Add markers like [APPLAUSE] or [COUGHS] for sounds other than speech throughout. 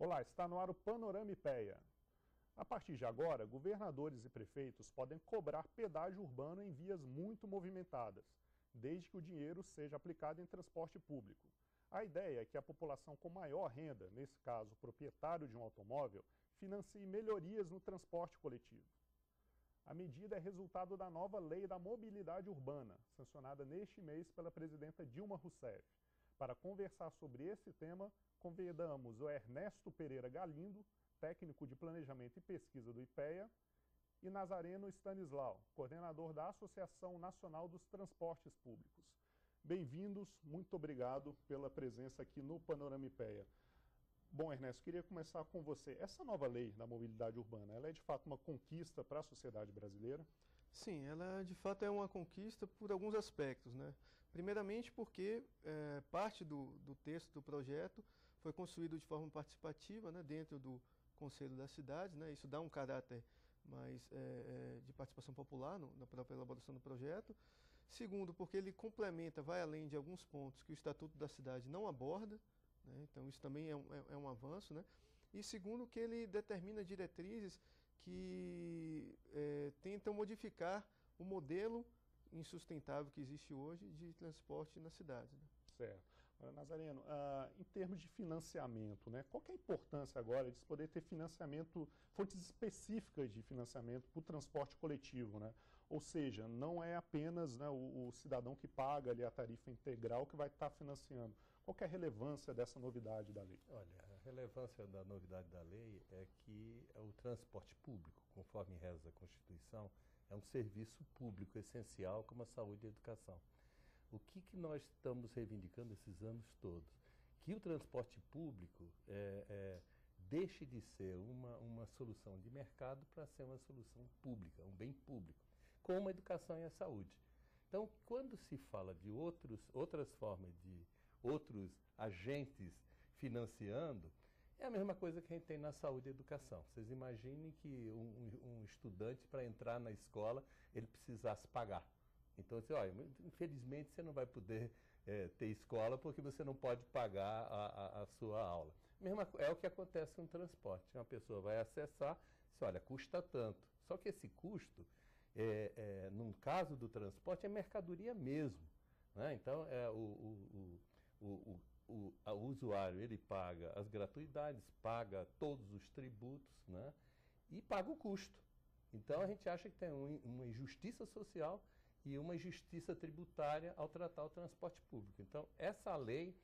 Olá, está no ar o Panorama IPEA. A partir de agora, governadores e prefeitos podem cobrar pedágio urbano em vias muito movimentadas, desde que o dinheiro seja aplicado em transporte público. A ideia é que a população com maior renda, nesse caso o proprietário de um automóvel, financie melhorias no transporte coletivo. A medida é resultado da nova Lei da Mobilidade Urbana, sancionada neste mês pela presidenta Dilma Rousseff. Para conversar sobre esse tema, convidamos o Ernesto Pereira Galindo, técnico de planejamento e pesquisa do IPEA, e Nazareno Stanislau, coordenador da Associação Nacional dos Transportes Públicos. Bem-vindos, muito obrigado pela presença aqui no Panorama IPEA. Bom, Ernesto, queria começar com você. Essa nova lei da mobilidade urbana, ela é de fato uma conquista para a sociedade brasileira? Sim, ela de fato é uma conquista por alguns aspectos. Né? Primeiramente porque é, parte do, do texto do projeto foi construído de forma participativa né, dentro do Conselho das Cidades. Né? Isso dá um caráter mais é, de participação popular no, na própria elaboração do projeto. Segundo, porque ele complementa, vai além de alguns pontos que o Estatuto da Cidade não aborda. Né? Então isso também é um, é, é um avanço. Né? E segundo, que ele determina diretrizes que é, tentam modificar o modelo insustentável que existe hoje de transporte na cidade. Né? Certo. Nazareno, uh, em termos de financiamento, né, qual é a importância agora de se poder ter financiamento, fontes específicas de financiamento para o transporte coletivo? Né? Ou seja, não é apenas né, o, o, cidadão que paga ali a tarifa integral que vai estar tá financiando. Qual é a relevância dessa novidade da lei? Olha, a relevância da novidade da lei é que o transporte público, conforme reza a Constituição, é um serviço público essencial como a saúde e a educação. O que, que nós estamos reivindicando esses anos todos? Que o transporte público é, é, deixe de ser uma, uma solução de mercado para ser uma solução pública, um bem público, como a educação e a saúde. Então, quando se fala de outros, outras formas de outros agentes financiando, é a mesma coisa que a gente tem na saúde e educação. Vocês imaginem que um, um estudante, para entrar na escola, ele precisasse pagar. Então, assim, olha, infelizmente você não vai poder é, ter escola porque você não pode pagar a, a, a, sua aula. Mesma, é o que acontece com o transporte. Uma pessoa vai acessar, diz, olha, custa tanto. Só que esse custo, é, é, num caso do transporte, é mercadoria mesmo. Né? Então, é, o, o, o, o, o usuário ele paga as gratuidades, paga todos os tributos né? e paga o custo. Então, a gente acha que tem uma injustiça social e uma justiça tributária ao tratar o transporte público. Então, essa lei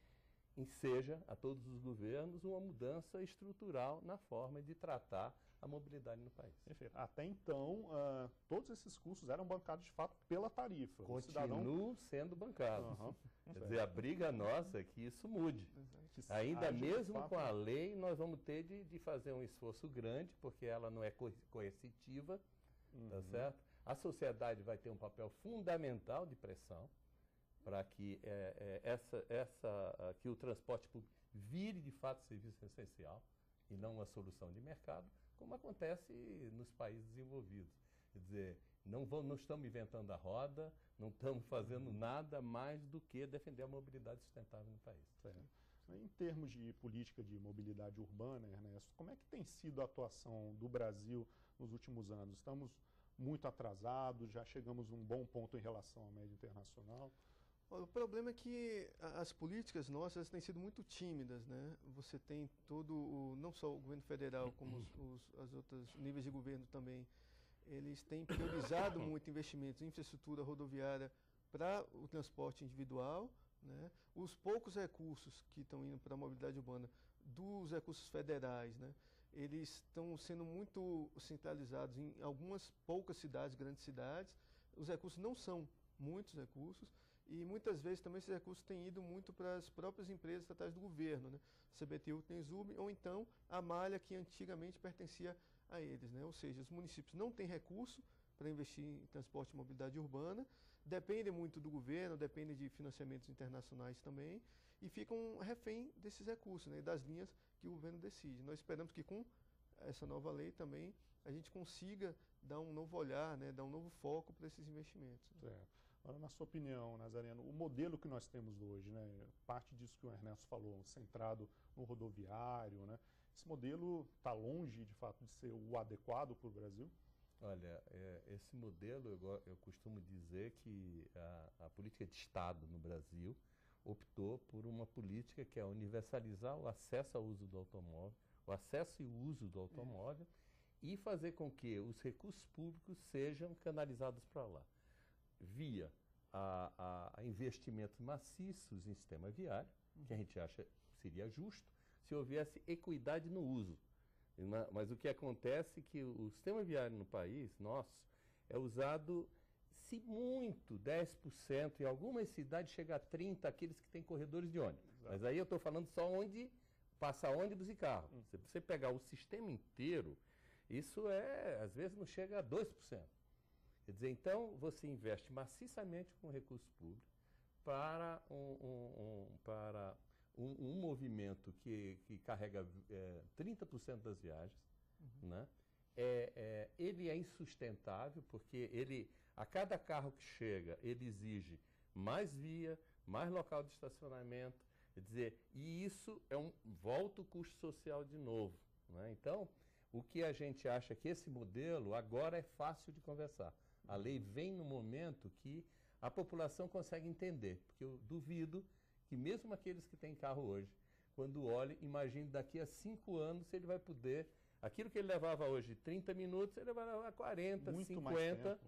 enseja a todos os governos uma mudança estrutural na forma de tratar a mobilidade no país. Perfeito. Até então, uh, todos esses custos eram bancados de fato pela tarifa. Continuam cidadão... sendo bancados. Uhum. Quer dizer, a briga nossa é que isso mude. Que Ainda mesmo com a lei, nós vamos ter de, de, fazer um esforço grande, porque ela não é coercitiva, tá uhum. tá certo? A sociedade vai ter um papel fundamental de pressão para que é, é, essa, essa, que o transporte público vire de fato serviço essencial e não uma solução de mercado, como acontece nos países desenvolvidos. Quer dizer, não, vamos, não estamos inventando a roda, não estamos fazendo nada mais do que defender a mobilidade sustentável no país. Em termos de política de mobilidade urbana, Ernesto, como é que tem sido a atuação do Brasil nos últimos anos? Estamos muito atrasados, já chegamos a um bom ponto em relação à média internacional? O problema é que as políticas nossas têm sido muito tímidas, né? Você tem todo, o, não só o governo federal, como os, os as outros níveis de governo também, eles têm priorizado [COUGHS] muito investimentos em infraestrutura rodoviária para o transporte individual, né? Os poucos recursos que estão indo para a mobilidade urbana, dos recursos federais, né? Eles estão sendo muito centralizados em algumas poucas cidades, grandes cidades. Os recursos não são muitos recursos e muitas vezes também esses recursos têm ido muito para as próprias empresas estatais do governo, né? CBTU, Tenzub, ou então a malha que antigamente pertencia a eles. Né? Ou seja, os municípios não têm recurso para investir em transporte e mobilidade urbana, depende muito do governo, depende de financiamentos internacionais também, e ficam refém desses recursos, né, das linhas que o governo decide. Nós esperamos que com essa nova lei também a gente consiga dar um novo olhar, né, dar um novo foco para esses investimentos. Né. Agora, na sua opinião, Nazareno, o modelo que nós temos hoje, né, parte disso que o Ernesto falou, centrado no rodoviário, né, Esse modelo está longe, de fato, de ser o adequado para o Brasil? Olha, é, esse modelo, eu, eu, costumo dizer que a, a, política de Estado no Brasil optou por uma política que é universalizar o acesso ao uso do automóvel, o acesso e o uso do automóvel, é. e fazer com que os recursos públicos sejam canalizados para lá, via a, a, a, investimentos maciços em sistema viário, que a gente acha seria justo, se houvesse equidade no uso. Mas o que acontece é que o sistema viário no país, nosso, é usado, se muito, 10%, em algumas cidades chega a 30% aqueles que têm corredores de ônibus. Exato. Mas aí eu estou falando só onde passa ônibus e carro. Hum. Se você pegar o sistema inteiro, isso é, às vezes não chega a 2%. Quer dizer, então você investe maciçamente com recurso público para um, um, um para um, um movimento que, que carrega é, 30% das viagens, uhum. né? É, é, ele é insustentável porque ele, a cada carro que chega, ele exige mais via, mais local de estacionamento, quer dizer, e isso é um volta o custo social de novo. Né? Então, o que a gente acha que esse modelo agora é fácil de conversar. A lei vem no momento que a população consegue entender, porque eu duvido que mesmo aqueles que têm carro hoje, quando olhem, imagine daqui a cinco anos se ele vai poder. Aquilo que ele levava hoje 30 minutos, ele vai levar 40, Muito 50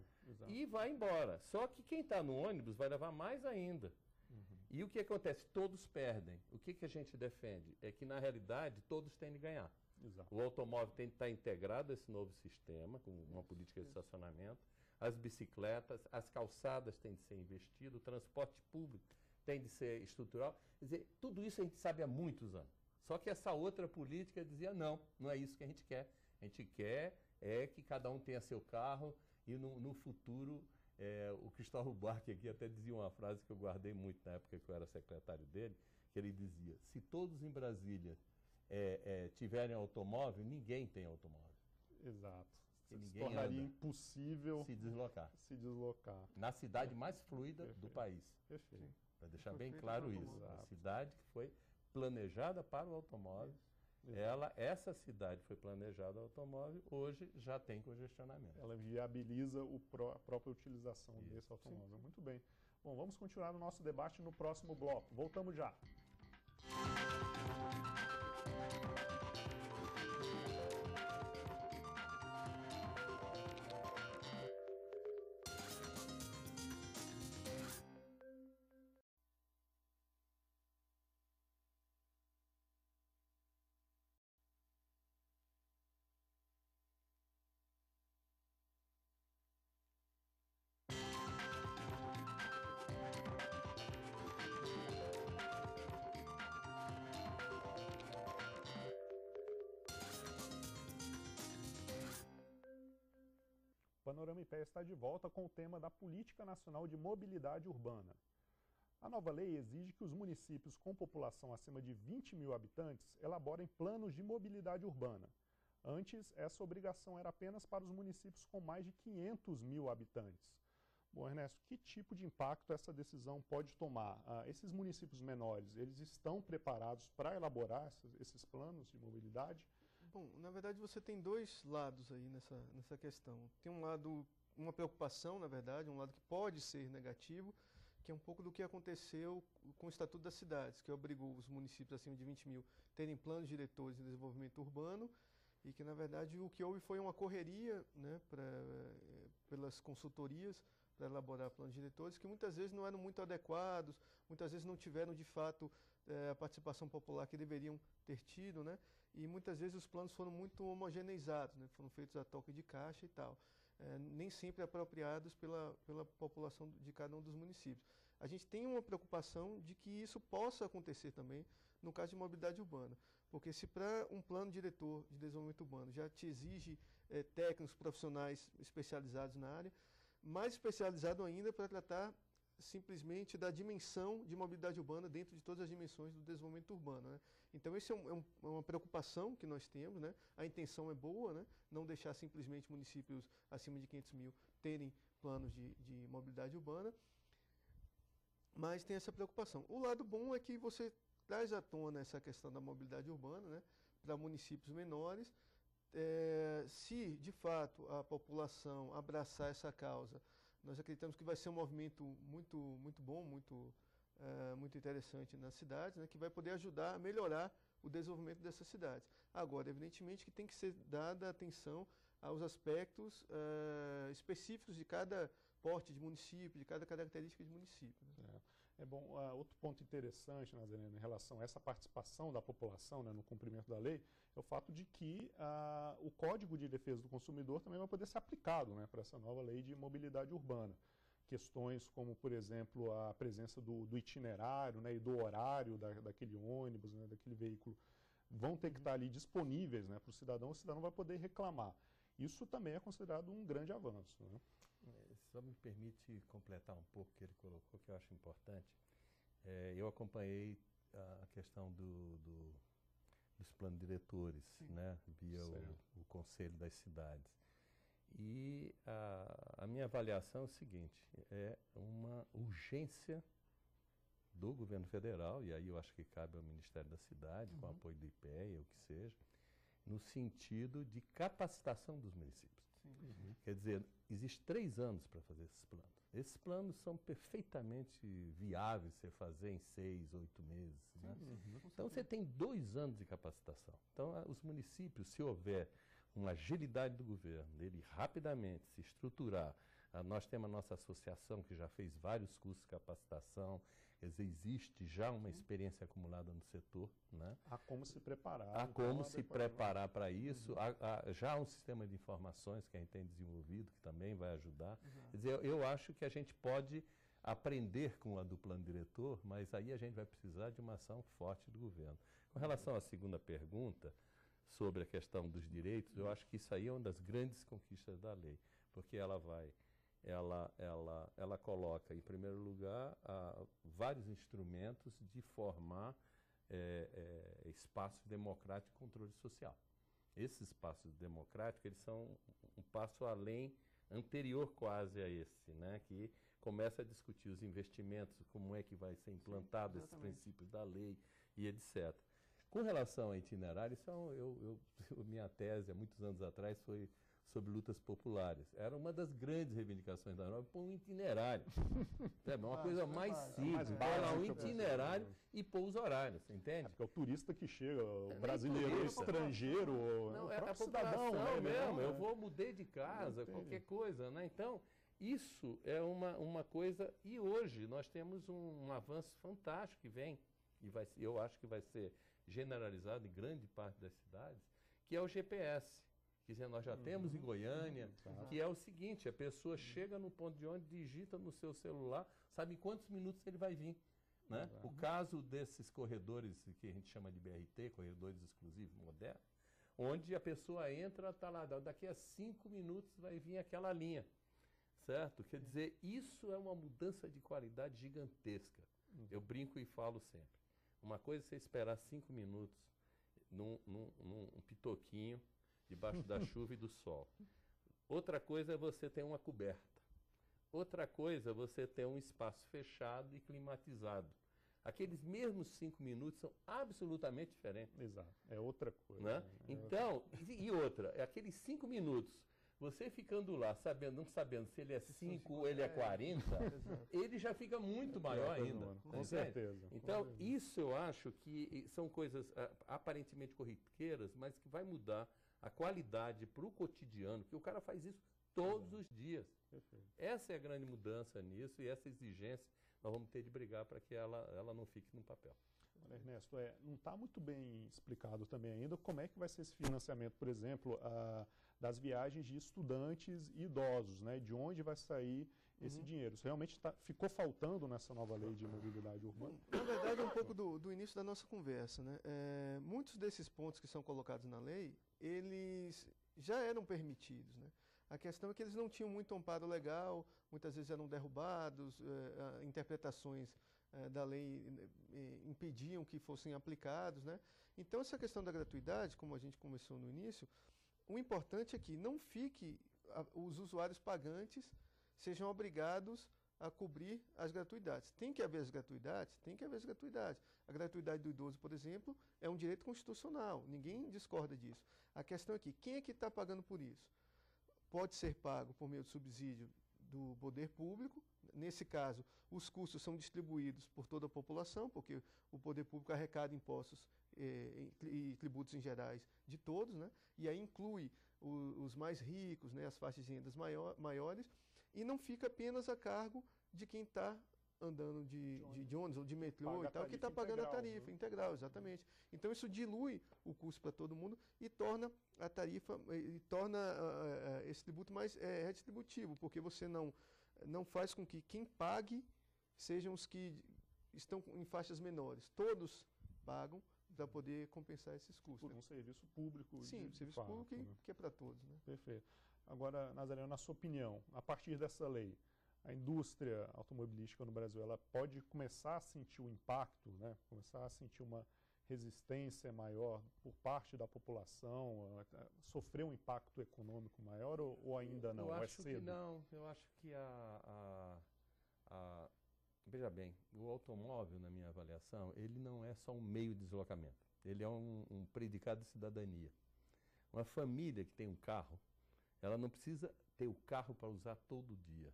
e vai embora. Só que quem está no ônibus vai levar mais ainda. Uhum. E o que acontece? Todos perdem. O que, que a gente defende? É que, na realidade, todos têm de ganhar. Exato. O automóvel tem de estar integrado a esse novo sistema, com uma política de estacionamento. As bicicletas, as calçadas têm de ser investido, o transporte público tem de ser estrutural. Quer dizer, tudo isso a gente sabe há muitos anos. Só que essa outra política dizia, não, não é isso que a gente quer. A gente quer é que cada um tenha seu carro e no, no futuro, é, o Cristóvão Buarque aqui até dizia uma frase que eu guardei muito na época que eu era secretário dele, que ele dizia, se todos em Brasília é, é, tiverem automóvel, ninguém tem automóvel. Exato. Se tornaria impossível se deslocar. Se deslocar. Na cidade mais fluida Perfeito. do país. Perfeito. Para deixar bem claro isso. A cidade que foi planejada para o automóvel, ela, essa cidade foi planejada automóvel, hoje já tem congestionamento. Ela viabiliza pró a própria utilização isso. desse automóvel. Sim. Muito bem. Bom, vamos continuar o nosso debate no próximo bloco. Voltamos já. Panorama IPE está de volta com o tema da Política Nacional de Mobilidade Urbana. A nova lei exige que os municípios com população acima de 20 mil habitantes elaborem planos de mobilidade urbana. Antes, essa obrigação era apenas para os municípios com mais de 500 mil habitantes. Bom, Ernesto, que tipo de impacto essa decisão pode tomar? Ah, esses municípios menores, eles estão preparados para elaborar esses planos de mobilidade? Bom, na verdade você tem dois lados aí nessa, nessa questão. Tem um lado, uma preocupação, na verdade, um lado que pode ser negativo, que é um pouco do que aconteceu com o Estatuto das Cidades, que obrigou os municípios acima de 20 mil terem planos diretores de desenvolvimento urbano e que, na verdade, o que houve foi uma correria né, pra, eh, pelas consultorias para elaborar planos diretores que muitas vezes não eram muito adequados, muitas vezes não tiveram, de fato, eh, a participação popular que deveriam ter tido, né? E muitas vezes os planos foram muito homogeneizados, né? foram feitos a toque de caixa e tal, é, nem sempre apropriados pela, pela população de cada um dos municípios. A gente tem uma preocupação de que isso possa acontecer também no caso de mobilidade urbana, porque se para um plano diretor de desenvolvimento urbano já te exige é, técnicos profissionais especializados na área, mais especializado ainda para tratar simplesmente da dimensão de mobilidade urbana dentro de todas as dimensões do desenvolvimento urbano. Né? Então, isso é, um, é, uma preocupação que nós temos. Né? A intenção é boa, né? não deixar simplesmente municípios acima de 500 mil terem planos de, de mobilidade urbana, mas tem essa preocupação. O lado bom é que você traz à tona essa questão da mobilidade urbana, né? para municípios menores. É, se de fato a população abraçar essa causa, nós acreditamos que vai ser um movimento muito, muito bom, muito, é, muito interessante nas cidades, né, que vai poder ajudar a melhorar o desenvolvimento dessas cidades. Agora, evidentemente que tem que ser dada atenção aos aspectos uh, específicos de cada porte de município, de cada característica de município. Né? É. é. bom, uh, outro ponto interessante, Nazarena, em relação a essa participação da população né, no cumprimento da lei, é o fato de que uh, o Código de Defesa do Consumidor também vai poder ser aplicado né, para essa nova lei de mobilidade urbana. Questões como, por exemplo, a presença do, do itinerário né, e do horário da, daquele ônibus, né, daquele veículo, vão ter que estar ali disponíveis né, para o cidadão, o cidadão vai poder reclamar. Isso também é considerado um grande avanço. Né? Só me permite completar um pouco o que ele colocou, que eu acho importante. É, eu acompanhei a questão do, do, dos planos diretores, né, via o, o, Conselho das Cidades. E a, a, minha avaliação é o seguinte: é uma urgência do governo federal, e aí eu acho que cabe ao Ministério da Cidade, uhum. com apoio do IPEA, o que seja, no sentido de capacitação dos municípios. Uhum. Quer dizer, existe três anos para fazer esses planos. Esses planos são perfeitamente viáveis você fazer em seis, oito meses. Sim, né? uhum. Então você tem dois anos de capacitação. Então os municípios, se houver uma agilidade do governo, ele rapidamente se estruturar. Nós temos a nossa associação que já fez vários cursos de capacitação, Quer dizer, existe já uma experiência acumulada no setor. Né? Há como se preparar. Há então, como se preparar para isso. Uhum. Há, há, já há um sistema de informações que a gente tem desenvolvido, que também vai ajudar. Uhum. Quer dizer, eu, eu acho que a gente pode aprender com a do plano diretor, mas aí a gente vai precisar de uma ação forte do governo. Com relação à segunda pergunta, sobre a questão dos direitos, eu acho que isso aí é uma das grandes conquistas da lei, porque ela vai ela, ela, ela coloca, em primeiro lugar, vários instrumentos de formar é, é, espaço democrático e controle social. Esses espaços democráticos eles são um passo além, anterior quase a esse, né, que começa a discutir os investimentos, como é que vai ser implantado Sim, esses princípios da lei e etc. Com relação a itinerário, isso é um, eu, eu, [LAUGHS] minha tese há muitos anos atrás foi sobre lutas populares. Era uma das grandes reivindicações da Nova, pôr um itinerário. [LAUGHS] é uma coisa mais simples, pôr um itinerário e pôr os horários, entende? É porque é o turista que chega, o é brasileiro, o estrangeiro, não, o é, cidadão né, mesmo. Eu vou, mudei de casa, qualquer coisa, né? Então, isso é uma, uma coisa. E hoje nós temos um, um avanço fantástico que vem, e vai, eu acho que vai ser generalizado em grande parte das cidades, que é o GPS. Quer dizer, nós já uhum. temos em Goiânia, uhum. que é o seguinte, a pessoa uhum. chega no ponto de ônibus, digita no seu celular, sabe em quantos minutos ele vai vir. Né? O caso desses corredores que a gente chama de BRT, corredores exclusivos modernos, onde a pessoa entra, está lá, daqui a cinco minutos vai vir aquela linha. Certo? Quer dizer, isso é uma mudança de qualidade gigantesca. Uhum. Eu brinco e falo sempre. Uma coisa é você esperar cinco minutos num, num, num pitoquinho, debaixo da [LAUGHS] chuva e do sol. Outra coisa é você ter uma coberta. Outra coisa é você ter um espaço fechado e climatizado. Aqueles mesmos cinco minutos são absolutamente diferentes. Exato. É outra coisa. Né? É então, outra... e outra, é aqueles cinco minutos você ficando lá, sabendo, não sabendo se ele é 5 ou ele é 40, [LAUGHS] ele já fica muito maior ainda. Com certeza. Então, com isso eu acho que são coisas uh, aparentemente corriqueiras, mas que vai mudar a qualidade para o cotidiano, porque o cara faz isso todos os dias. Perfeito. Essa é a grande mudança nisso e essa exigência nós vamos ter de brigar para que ela, ela não fique no papel. Olha, Ernesto, é, não está muito bem explicado também ainda como é que vai ser esse financiamento, por exemplo, a, das viagens de estudantes e idosos, né? De onde vai sair esse uhum. dinheiro? Isso realmente tá, ficou faltando nessa nova lei de mobilidade urbana? Na verdade, é um pouco do, do início da nossa conversa, né? É, muitos desses pontos que são colocados na lei, eles já eram permitidos, né? A questão é que eles não tinham muito amparo legal, muitas vezes eram derrubados, eh, interpretações eh, da lei eh, impediam que fossem aplicados. Né? Então, essa questão da gratuidade, como a gente começou no início, o importante é que não fique, os usuários pagantes sejam obrigados a cobrir as gratuidades. Tem que haver as gratuidades? Tem que haver as gratuidades. A gratuidade do idoso, por exemplo, é um direito constitucional. Ninguém discorda disso. A questão é que quem é que está pagando por isso? Pode ser pago por meio de subsídio do poder público. Nesse caso, os custos são distribuídos por toda a população, porque o poder público arrecada impostos eh, e tributos em gerais de todos, né? e aí inclui o, os mais ricos, né? as faixas de rendas maior, maiores, e não fica apenas a cargo de quem está andando de, de, de, ônibus ou de metrô Paga e tal, que está pagando integral, a tarifa né? integral, exatamente. Então isso dilui o custo para todo mundo e torna a tarifa, e torna ah, esse tributo mais eh, redistributivo, porque você não, não faz com que quem pague sejam os que estão em faixas menores. Todos pagam para poder compensar esses custos. Por um serviço público. Sim, de serviço fato, público que, né? que é para todos. Né? Perfeito. Agora, Nazareno, na sua opinião, a partir dessa lei, a indústria automobilística no Brasil, ela pode começar a sentir o impacto, né? começar a sentir uma resistência maior por parte da população, eh, sofrer um impacto econômico maior ou, ou ainda não? Eu é acho que cedo? não. Eu acho que a, a, a- Veja bem, o automóvel, na minha avaliação, ele não é só um meio de deslocamento. Ele é um, um predicado de cidadania. Uma família que tem um carro, ela não precisa ter o carro para usar todo dia.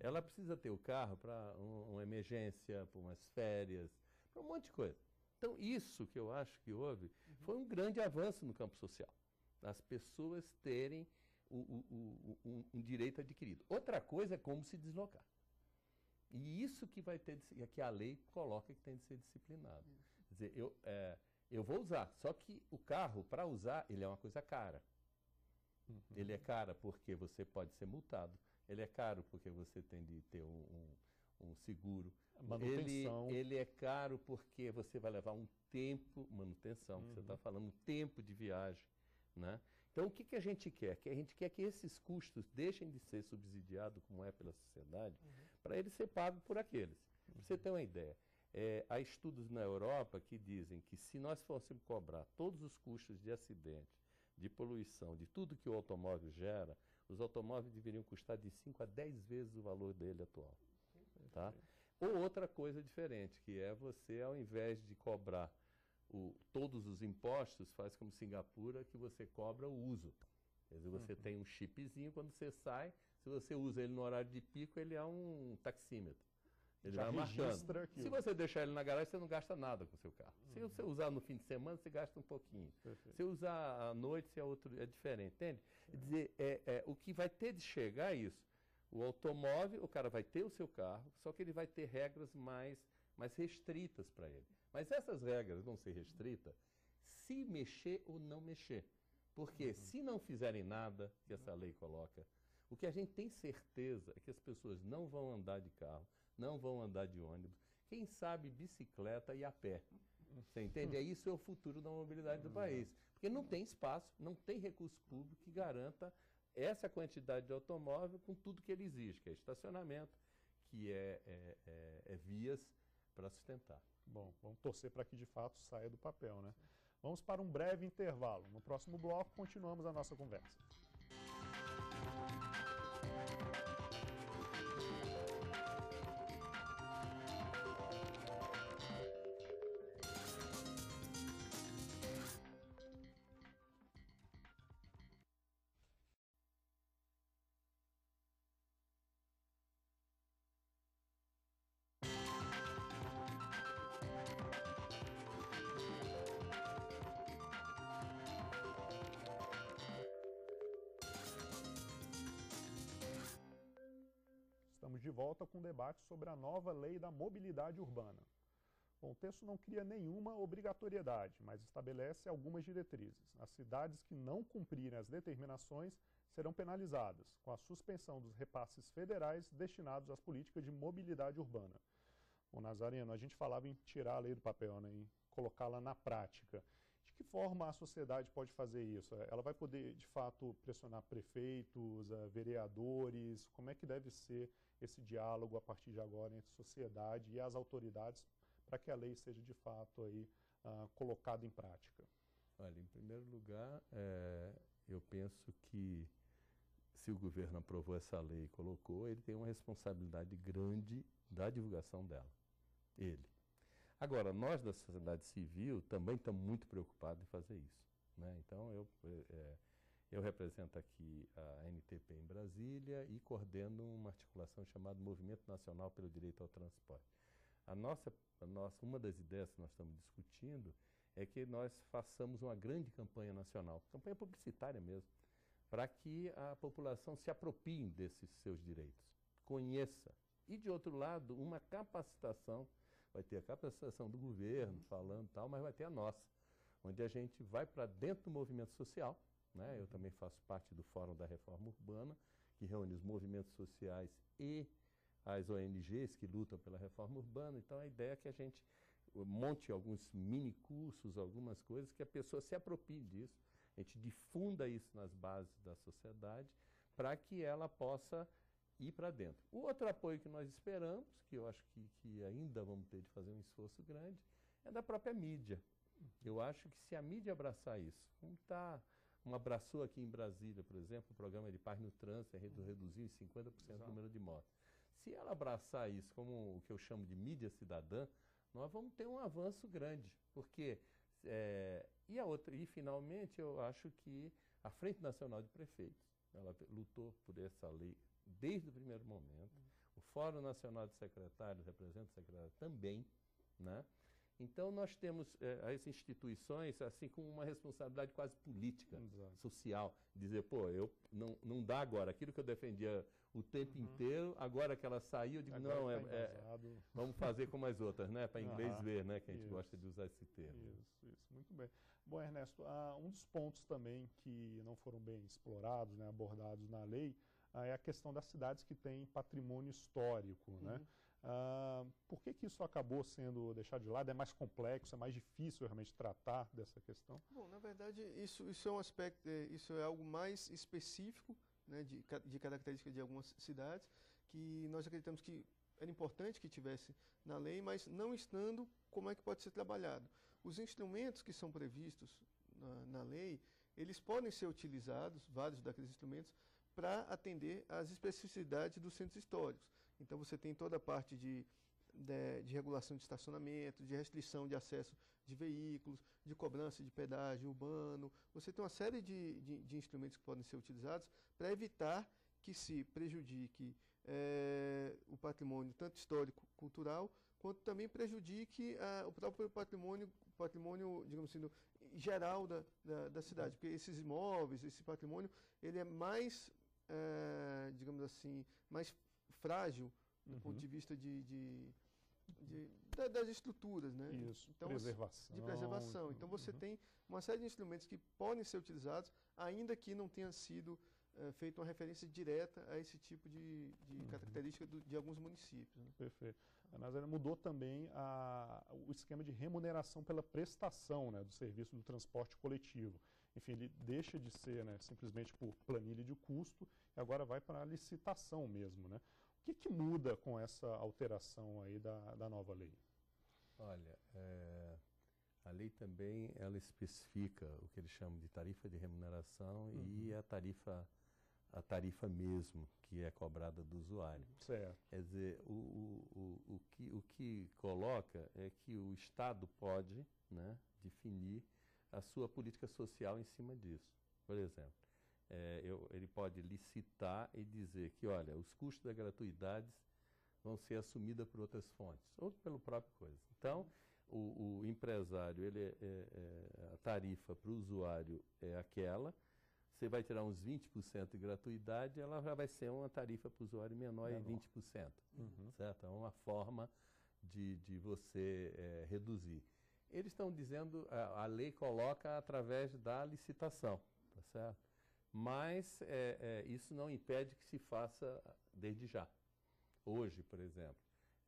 Ela precisa ter o carro para um- uma emergência, para umas férias, para um monte de coisa. Então, isso que eu acho que houve foi um grande avanço no campo social. As pessoas terem o, o- o- um, um direito adquirido. Outra coisa é como se deslocar. E isso que vai ter, que a lei coloca que tem de ser disciplinado. Quer dizer, eu, é, eu vou usar, só que o carro, para usar, ele é uma coisa cara. Uhum. Ele é caro porque você pode ser multado. Ele é caro porque você tem de ter um, um- um seguro. Manutenção. Ele, ele é caro porque você vai levar um tempo, manutenção, que você está Uhum. falando, um tempo de viagem. Né? Então, o que, que a gente quer? Que a gente quer que esses custos deixem de ser subsidiados, como é pela sociedade, para ele ser pago por aqueles. Para você ter uma ideia, é, há estudos na Europa que dizem que se nós fôssemos cobrar todos os custos de acidente, de poluição, de tudo que o automóvel gera, os automóveis deveriam custar de 5 a 10 vezes o valor dele atual. Tá? Ou outra coisa diferente, que é você, ao invés de cobrar o- todos os impostos, faz como Singapura, que você cobra o uso. Quer dizer, você Uhum. tem um chipzinho, quando você sai, se você usa ele no horário de pico, ele é um taxímetro. Ele Já vai marcando. aquilo. Se você deixar ele na garagem, você não gasta nada com o seu carro. Se Uhum. você usar no fim de semana, você gasta um pouquinho. Perfeito. Se usar à noite, é, outro, é diferente, entende? Quer dizer, é, é, o que vai ter de chegar é isso. O automóvel, o cara vai ter o seu carro, só que ele vai ter regras mais, mais restritas para ele. Mas essas regras vão ser restritas se mexer ou não mexer. Porque se não fizerem nada que essa lei coloca, o que a gente tem certeza é que as pessoas não vão andar de carro, não vão andar de ônibus, quem sabe bicicleta e a pé. Você entende? É isso é o futuro da mobilidade do país. Porque não tem espaço, não tem recurso público que garanta essa quantidade de automóvel com tudo que ele exige, que é estacionamento, que é, é- é- é vias para sustentar. Bom, vamos torcer para que de fato saia do papel, né? Vamos para um breve intervalo. No próximo bloco, continuamos a nossa conversa. De volta com o debate sobre a nova lei da mobilidade urbana. Bom, o texto não cria nenhuma obrigatoriedade, mas estabelece algumas diretrizes. As cidades que não cumprirem as determinações serão penalizadas, com a suspensão dos repasses federais destinados às políticas de mobilidade urbana. Bom, Nazareno, a gente falava em tirar a lei do papel, né, em colocá-la na prática. Que forma a sociedade pode fazer isso? Ela vai poder, de fato, pressionar prefeitos, eh, vereadores? Como é que deve ser esse diálogo a partir de agora entre sociedade e as autoridades para que a lei seja, de fato, aí, ah, colocada em prática? Olha, em primeiro lugar, eh, eu penso que se o governo aprovou essa lei e colocou, ele tem uma responsabilidade grande da divulgação dela. Ele. Agora, nós da sociedade civil também estamos muito preocupados em fazer isso. Né? Então, eu, é, eu represento aqui a NTP em Brasília e coordeno uma articulação chamada Movimento Nacional pelo Direito ao Transporte. A nossa, a nossa, uma das ideias que nós estamos discutindo é que nós façamos uma grande campanha nacional, campanha publicitária mesmo, para que a população se apropie desses seus direitos, conheça. E, de outro lado, uma capacitação, vai ter a capacitação do governo falando tal, mas vai ter a nossa, onde a gente vai para dentro do movimento social, né? Eu também faço parte do Fórum da Reforma Urbana, que reúne os movimentos sociais e as ONGs que lutam pela reforma urbana. Então, a ideia é que a gente monte alguns mini cursos, algumas coisas, que a pessoa se aproprie disso, a gente difunda isso nas bases da sociedade, para que ela possa ir para dentro. O outro apoio que nós esperamos, que eu acho que, que ainda vamos ter de fazer um esforço grande, é da própria mídia. Eu acho que se a mídia abraçar isso, como está um abraçou aqui em Brasília, por exemplo, o programa de paz no trânsito, reduziu em 50% o número de mortes. Se ela abraçar isso como o que eu chamo de mídia cidadã, nós vamos ter um avanço grande, porque é, e a outra e finalmente eu acho que a Frente Nacional de Prefeitos, ela lutou por essa lei desde o primeiro momento. O Fórum Nacional de Secretários representa o secretário também, né? Então nós temos é, as instituições assim com uma responsabilidade quase política, Exato. social, dizer, pô, eu não, não dá agora aquilo que eu defendia o tempo uhum. inteiro, agora que ela saiu, eu digo, agora não, tá é, é, vamos fazer como as outras, né? Para inglês ver, né? Que a gente isso. gosta de usar esse termo. Isso, isso, muito bem. Bom, Ernesto, uh, um dos pontos também que não foram bem explorados, né, abordados na lei, é a questão das cidades que têm patrimônio histórico, né? uhum. né? Uh, por que, que isso acabou sendo deixado de lado? É mais complexo, é mais difícil realmente tratar dessa questão? Bom, na verdade, isso, isso é um aspecto, é, isso é algo mais específico né, de, de características de algumas cidades, que nós acreditamos que era importante que tivesse na lei, mas não estando, como é que pode ser trabalhado? Os instrumentos que são previstos na, na lei, eles podem ser utilizados, vários daqueles instrumentos, para atender às especificidades dos centros históricos. Então você tem toda a parte de, de, de, regulação de estacionamento, de restrição de acesso de veículos, de cobrança de pedágio urbano. Você tem uma série de, de, de instrumentos que podem ser utilizados para evitar que se prejudique é, o patrimônio, tanto histórico, cultural, quanto também prejudique a, o próprio patrimônio, patrimônio digamos assim, geral da, da, da, cidade. Porque esses imóveis, esse patrimônio, ele é mais, é, digamos assim, mais frágil do uhum. ponto de vista de, de, de da, das estruturas, né? Isso, então, preservação. De preservação. Então você uhum. tem uma série de instrumentos que podem ser utilizados, ainda que não tenha sido é, feita uma referência direta a esse tipo de, de uhum. característica do, de alguns municípios. Né? Perfeito. A Nazaré mudou também a, o esquema de remuneração pela prestação né, do serviço do transporte coletivo. Enfim, ele deixa de ser né, simplesmente por planilha de custo e agora vai para a licitação mesmo. Né? O que, que muda com essa alteração aí da, da nova lei? Olha, é, a lei também ela especifica o que eles chamam de tarifa de remuneração uhum. e a tarifa a tarifa mesmo que é cobrada do usuário. Certo. Quer dizer, o, o, o, o, que, o que coloca é que o Estado pode né, definir a sua política social em cima disso. Por exemplo, é, eu, ele pode licitar e dizer que, olha, os custos da gratuidade vão ser assumidos por outras fontes, ou pelo próprio coisa. Então, o, o empresário, ele é, é, é a tarifa para o usuário é aquela, você vai tirar uns 20% de gratuidade, ela já vai ser uma tarifa para o usuário menor, menor. em 20%. Uhum. Certo? É uma forma de, de você é, reduzir. Eles estão dizendo, a, a, lei coloca através da licitação, tá certo? Mas é, é, isso não impede que se faça desde já. Hoje, por exemplo,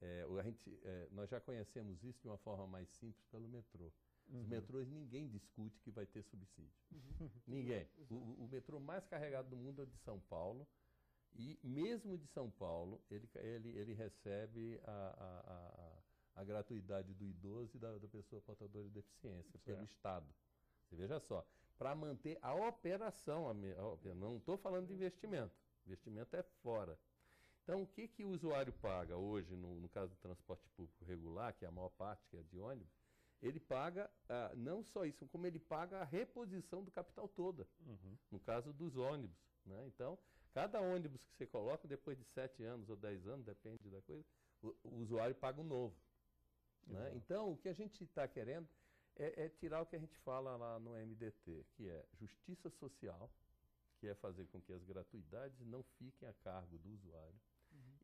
é, a gente, é, nós já conhecemos isso de uma forma mais simples pelo metrô. Uhum. Os metrôs ninguém discute que vai ter subsídio. Uhum. Ninguém. O, o, metrô mais carregado do mundo é o de São Paulo. E mesmo de São Paulo, ele, ele, ele recebe a, a, gratuidade do idoso e da, da pessoa portadora de deficiência certo. pelo Estado. Você veja só, para manter a operação, a, não estou falando de investimento, investimento é fora. Então, o que, que o usuário paga hoje, no, no caso do transporte público regular, que é a maior parte, que é de ônibus, ele paga ah, não só isso, como ele paga a reposição do capital toda, Uhum. no caso dos ônibus. Né? Então, cada ônibus que você coloca, depois de sete anos ou dez anos, depende da coisa, o, o usuário paga um novo. Né? Então, o que a gente está querendo é, é tirar o que a gente fala lá no MDT, que é justiça social, que é fazer com que as gratuidades não fiquem a cargo do usuário,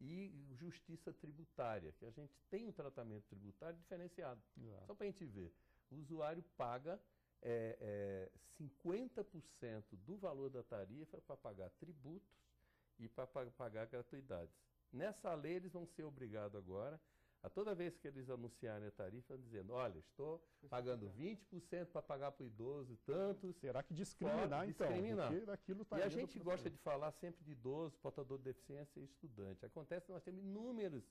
e justiça tributária, que a gente tem um tratamento tributário diferenciado. Exato. Só para a gente ver, o usuário paga é, é, 50% do valor da tarifa para pagar tributos e para pagar gratuidades. Nessa lei, eles vão ser obrigados agora, a toda vez que eles anunciarem a tarifa, dizendo: olha, estou pagando 20% para pagar para o idoso, tantos. Terá que discriminar, Pode então, discriminar. tá E a gente gosta de falar sempre de idoso, portador de deficiência e estudante. Acontece que nós temos inúmeras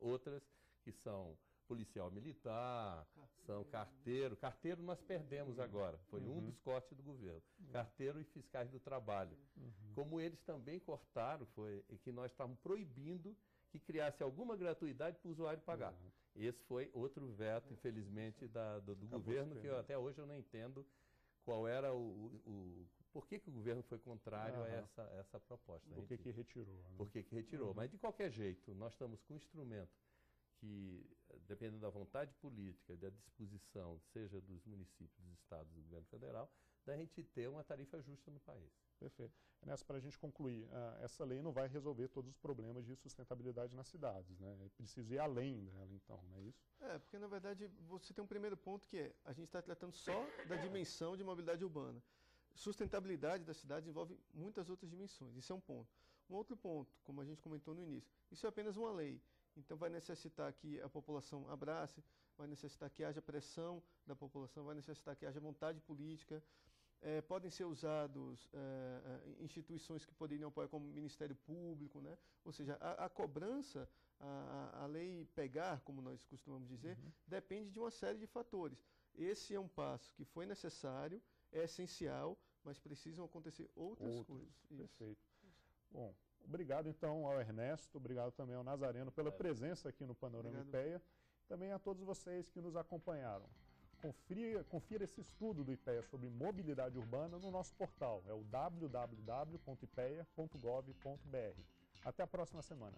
outras que são policial militar, são carteiro. Carteiro nós perdemos agora, foi um Uhum. dos cortes do governo. Carteiro e fiscais do trabalho. Uhum. Como eles também cortaram, foi que nós estávamos proibindo que criasse alguma gratuidade para o usuário pagar. Exato. Esse foi outro veto, infelizmente, da- do, do governo, que eu, até hoje eu não entendo qual era o. o- por que, que o governo foi contrário a Aham. essa, essa proposta. A Por que que retirou? né? por que, que retirou. Uhum. Mas, de qualquer jeito, nós estamos com um instrumento que, dependendo da vontade política, da disposição, seja dos municípios, dos estados do governo federal, da gente ter uma tarifa justa no país. Perfeito. Nessa, para a gente concluir, ah, essa lei não vai resolver todos os problemas de sustentabilidade nas cidades, né? É preciso ir além dela, então, não é isso? É, porque na verdade você tem um primeiro ponto que é, a gente está tratando só da dimensão de mobilidade urbana. Sustentabilidade da cidade envolve muitas outras dimensões, isso é um ponto. Um outro ponto, como a gente comentou no início, isso é apenas uma lei. Então vai necessitar que a população abrace, vai necessitar que haja pressão da população, vai necessitar que haja vontade política. Eh, podem ser usados eh, eh, instituições que poderiam apoiar, como o Ministério Público, né? ou seja, a, a cobrança, a, a- lei pegar, como nós costumamos dizer, Uhum. depende de uma série de fatores. Esse é um passo que foi necessário, é essencial, mas precisam acontecer outras Outros, coisas. Isso. Perfeito. Bom, obrigado então ao Ernesto, obrigado também ao Nazareno pela Obrigado. presença aqui no Panorama Obrigado. IPEA, também a todos vocês que nos acompanharam. Confira, confira esse estudo do IPEA sobre mobilidade urbana no nosso portal, é o www.ipea.gov.br. Até a próxima semana.